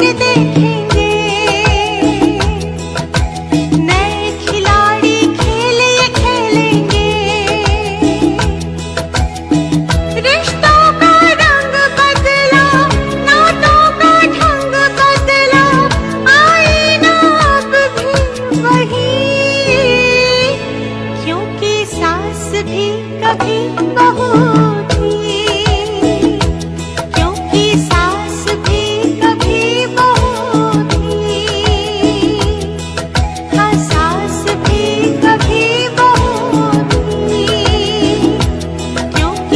देख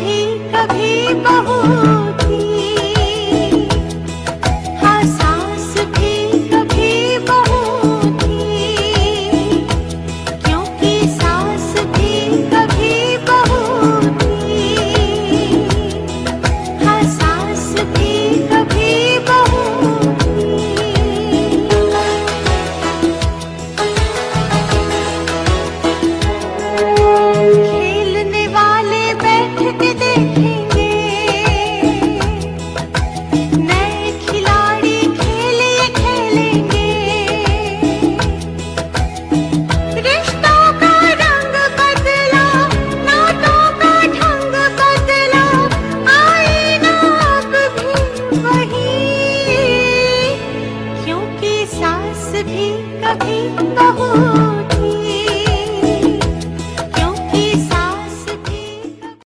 भी कभी बहू कभी बहू